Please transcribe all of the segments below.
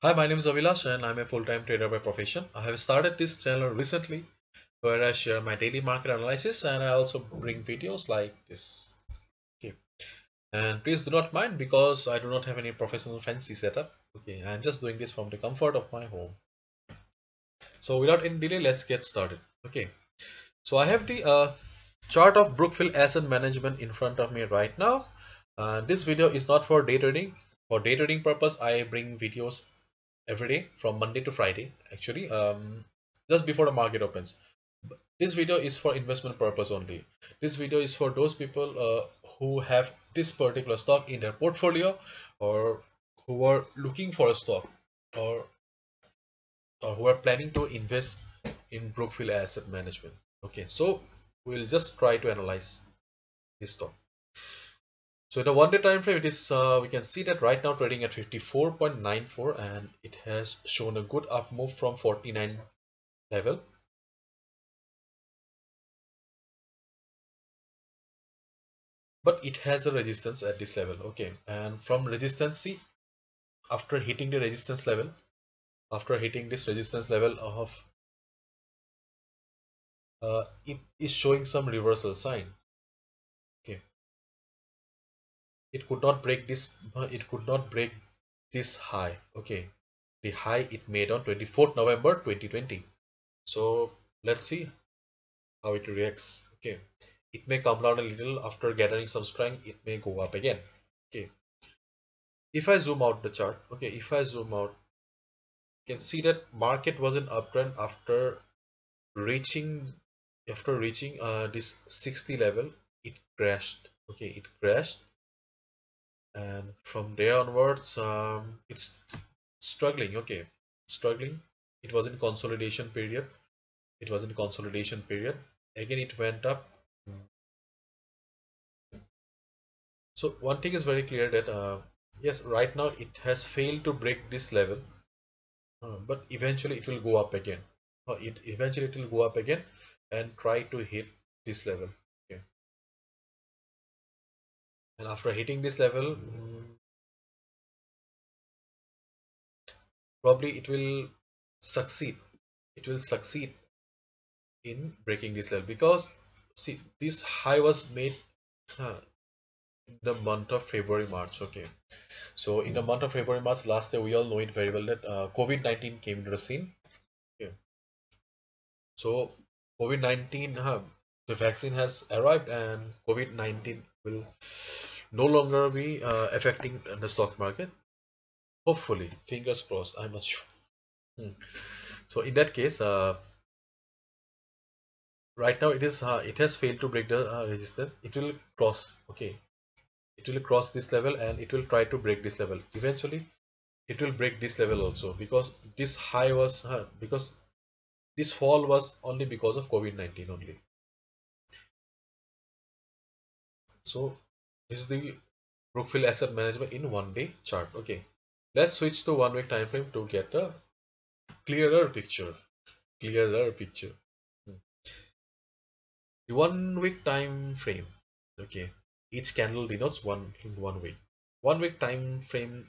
Hi, my name is Abhilash and I'm a full-time trader by profession. I have started this channel recently where I share my daily market analysis and I also bring videos like this. Okay. And please do not mind because I do not have any professional fancy setup. Okay, I'm just doing this from the comfort of my home. So without any delay, let's get started. Okay. So I have the uh, chart of Brookfield Asset Management in front of me right now. Uh, this video is not for day trading. For day trading purpose, I bring videos every day from Monday to Friday actually um, just before the market opens. This video is for investment purpose only. This video is for those people uh, who have this particular stock in their portfolio or who are looking for a stock or or who are planning to invest in Brookfield Asset Management. Okay so we'll just try to analyze this stock so in a one day time frame, it is uh, we can see that right now trading at 54.94 and it has shown a good up move from 49 level. But it has a resistance at this level, okay. And from resistance, see, after hitting the resistance level, after hitting this resistance level of, uh, it is showing some reversal sign it could not break this it could not break this high okay? The high it made on 24th november 2020 so let's see how it reacts okay? It may come down a little after gathering some strength it may go up again okay? If i zoom out the chart okay if i zoom out you can see that market was an uptrend after reaching after reaching uh, this 60 level it crashed okay? It crashed and from there onwards um, it's struggling. Okay struggling. It was in consolidation period. It was in consolidation period. Again it went up. So one thing is very clear that uh, yes right now it has failed to break this level. Uh, but eventually it will go up again. Uh, it eventually it will go up again and try to hit this level and after hitting this level mm, probably it will succeed. It will succeed in breaking this level because see this high was made uh, in the month of February March okay. So in the month of February March last year we all know it very well that uh, COVID-19 came into the scene okay. So COVID-19 uh, the vaccine has arrived and COVID-19 will no longer be uh, affecting the stock market. Hopefully fingers crossed i'm not sure. Hmm. so in that case uh, right now it is uh, it has failed to break the uh, resistance. It will cross okay. It will cross this level and it will try to break this level. Eventually it will break this level also because this high was uh, because this fall was only because of covid-19 only so this is the Brookfield Asset Management in one day chart. Okay, let's switch to one week time frame to get a clearer picture. Clearer picture. Hmm. The one week time frame. Okay, each candle denotes one one week. One week time frame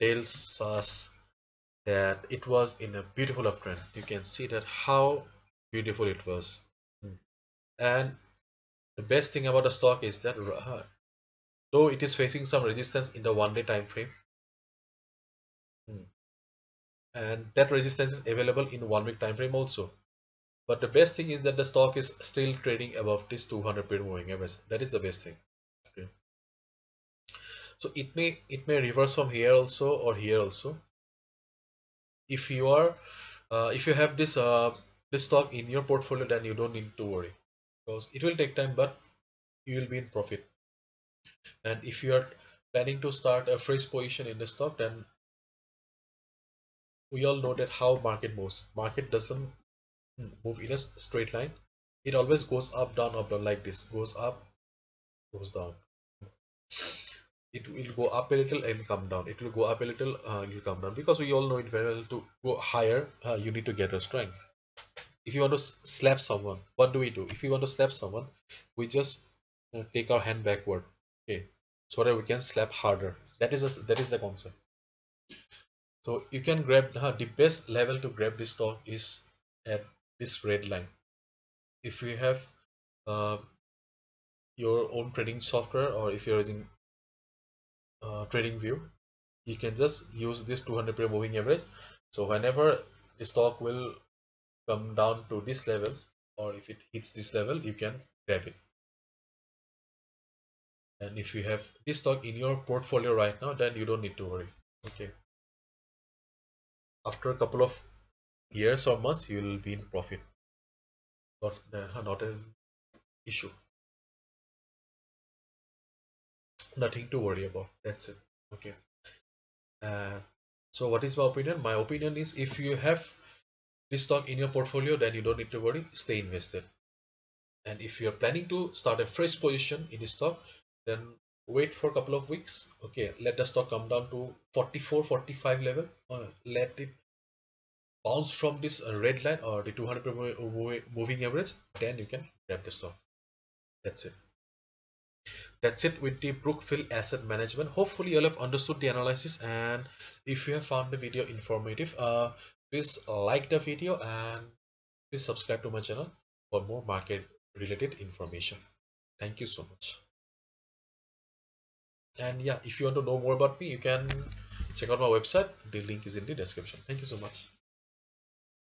tells us that it was in a beautiful uptrend. You can see that how beautiful it was. Hmm. And the best thing about the stock is that uh, though it is facing some resistance in the one day time frame hmm, and that resistance is available in one week time frame also. But the best thing is that the stock is still trading above this 200 period moving average. That is the best thing. Okay. So it may it may reverse from here also or here also. If you are uh, if you have this uh, this stock in your portfolio then you don't need to worry because it will take time but you will be in profit. And if you are planning to start a fresh position in the stock then we all know that how market moves. Market doesn't move in a straight line. It always goes up down up down like this. Goes up goes down. It will go up a little and come down. It will go up a little uh, it will come down. Because we all know it very well to go higher uh, you need to get a strength if you want to slap someone what do we do? If you want to slap someone we just uh, take our hand backward okay so that we can slap harder. That is a, that is the concept. So you can grab uh, the best level to grab this stock is at this red line. If you have uh, your own trading software or if you're using uh, TradingView you can just use this 200 period moving average. So whenever the stock will come down to this level or if it hits this level you can grab it. And if you have this stock in your portfolio right now then you don't need to worry okay? After a couple of years or months you will be in profit. Not, uh, not an issue. Nothing to worry about that's it okay? Uh, so what is my opinion? My opinion is if you have this stock in your portfolio then you don't need to worry. Stay invested. And if you're planning to start a fresh position in this stock then wait for a couple of weeks. Okay let the stock come down to 44 45 level. Uh, let it bounce from this red line or the 200 moving average then you can grab the stock. That's it. That's it with the brookfield asset management. Hopefully you'll have understood the analysis and if you have found the video informative uh please like the video and please subscribe to my channel for more market related information. Thank you so much. And yeah if you want to know more about me you can check out my website. The link is in the description. Thank you so much